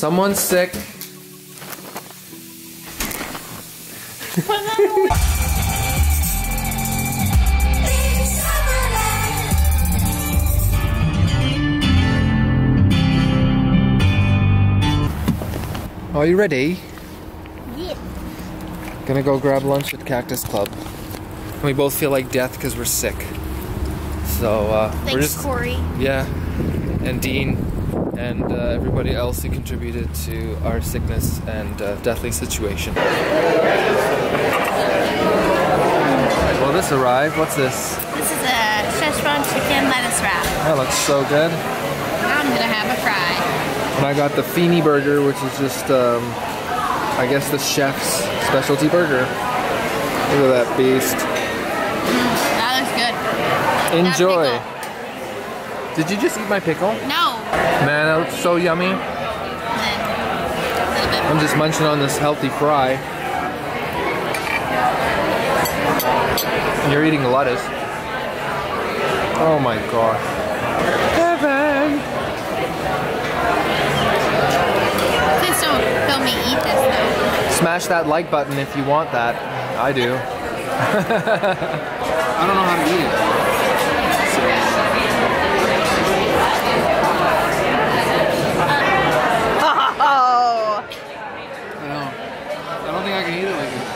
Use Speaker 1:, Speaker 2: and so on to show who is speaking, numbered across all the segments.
Speaker 1: Someone's sick. Are you ready?
Speaker 2: Yeah.
Speaker 1: Gonna go grab lunch at Cactus Club. And We both feel like death because we're sick. So uh, we're just
Speaker 2: Corey.
Speaker 1: yeah, and Dean and uh, everybody else who contributed to our sickness and uh, deathly situation. Well, this arrived. What's this?
Speaker 2: This is a Szechuan chicken lettuce wrap.
Speaker 1: That looks so good.
Speaker 2: I'm gonna have a fry.
Speaker 1: And I got the Feenie burger, which is just, um, I guess, the chef's specialty burger. Look at that beast.
Speaker 2: That looks good.
Speaker 1: Enjoy. Did you just eat my pickle?
Speaker 2: No.
Speaker 1: Man, that looks so yummy.
Speaker 2: And then a little bit
Speaker 1: I'm just munching on this healthy fry. You're eating lettuce. Oh my god. Heaven!
Speaker 2: Please don't film me eat this though.
Speaker 1: Smash that like button if you want that. I do. I don't know how to eat it. I know. I don't think I can eat it like this.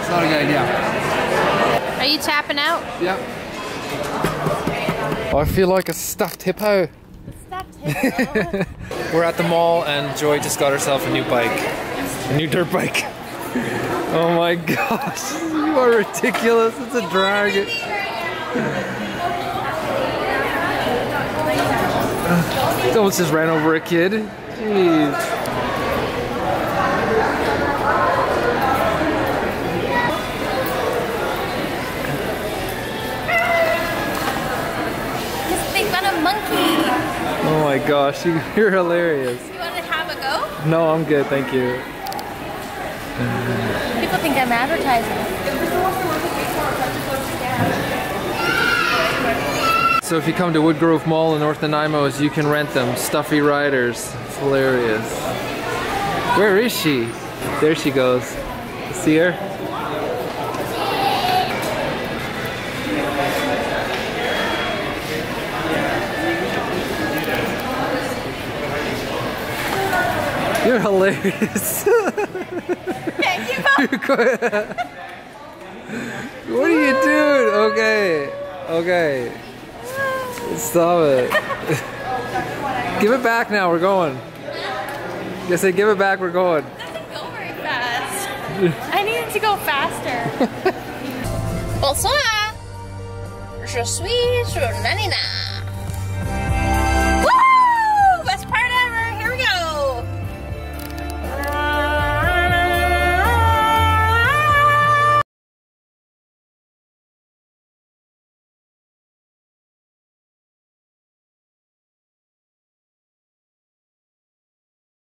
Speaker 1: It's not a good idea.
Speaker 2: Are you tapping out?
Speaker 1: Yep. I feel like a stuffed hippo.
Speaker 2: Stop tapping
Speaker 1: We're at the mall and Joy just got herself a new bike. A new dirt bike. Oh my gosh, you are ridiculous. It's a dragon. It almost just ran over a kid. Jeez. Oh my gosh, you, you're hilarious.
Speaker 2: You want to have a go?
Speaker 1: No, I'm good, thank you.
Speaker 2: People think I'm advertising.
Speaker 1: So if you come to Woodgrove Mall in North Nanaimo, you can rent them. Stuffy riders. It's hilarious. Where is she? There she goes. See her? You're hilarious.
Speaker 2: Thank you.
Speaker 1: what are you doing? Okay. Okay. Stop it. give it back now, we're going. You say give it back, we're going.
Speaker 2: doesn't go very fast. I needed to go faster. Bonsoir. Je suis sur Nanina.